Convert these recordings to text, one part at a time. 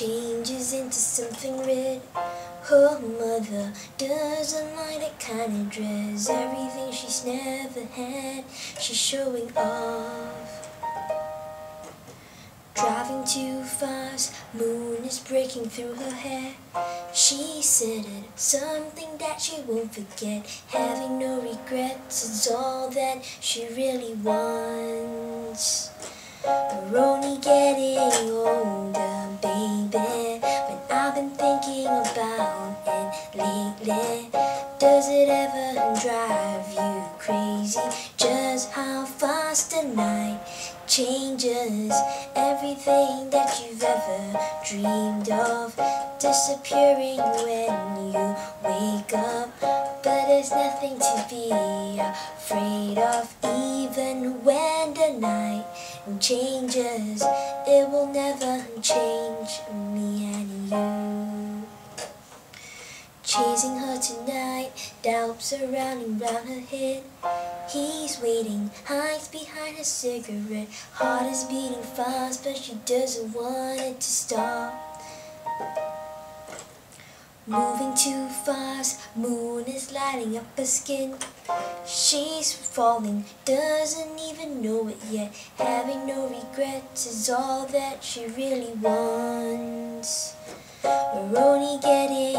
changes into something red. Her mother doesn't like that kind of dress, everything she's never had, she's showing off. Driving too fast, moon is breaking through her hair. She said it, something that she won't forget. Having no regrets is all that she really wants. Does it ever drive you crazy? Just how fast the night changes everything that you've ever dreamed of disappearing when you wake up. But there's nothing to be afraid of, even when the night changes. It will never change me and you. Chasing her tonight, doubts surrounding round her head. He's waiting, hides behind a cigarette. Heart is beating fast, but she doesn't want it to stop. Moving too fast, moon is lighting up her skin. She's falling, doesn't even know it yet. Having no regrets is all that she really wants. We're only getting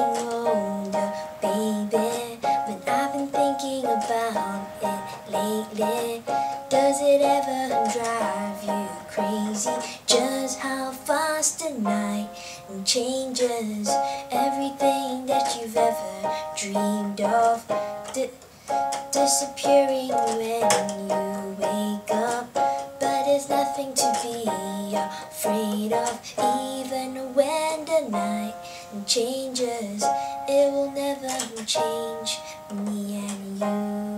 ever drive you crazy? Just how fast the night changes everything that you've ever dreamed of. Di disappearing when you wake up. But there's nothing to be afraid of, even when the night changes. It will never change me and you.